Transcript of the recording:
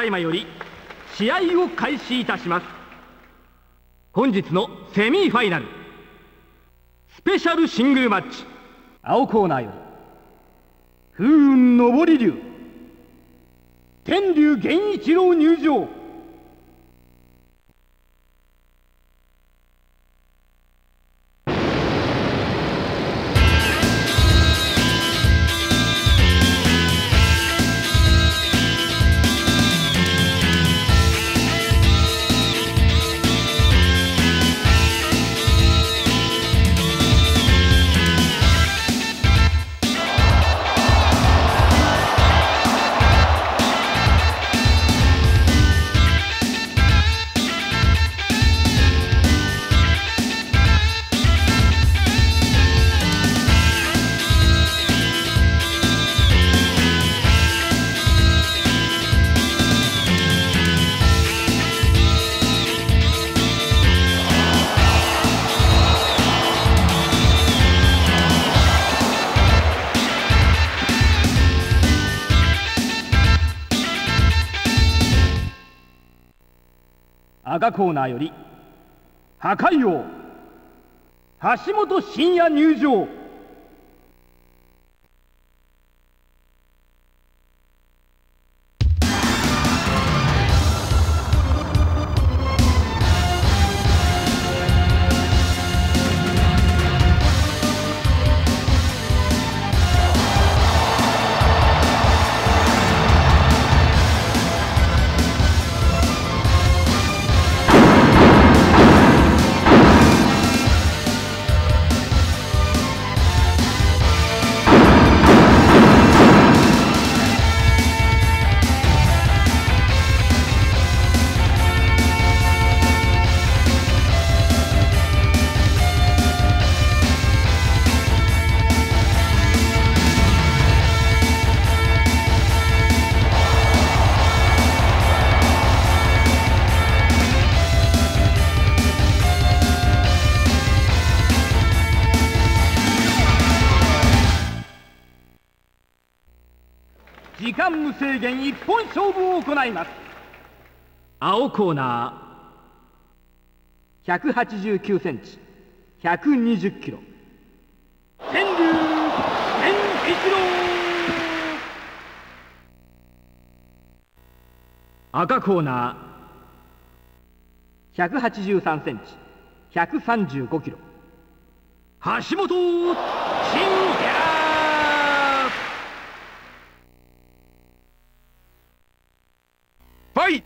た今より試合を開始いたします。本日のセミファイナル。スペシャルシングルマッチ。青コーナーより。風雲上り竜。天竜源一郎入場。赤コーナーより破壊王橋本真也入場。時間無制限一本勝負を行います。青コーナー。189センチ。120キロ。天竜。天一郎。赤コーナー。183センチ。135キロ。橋本真也。はい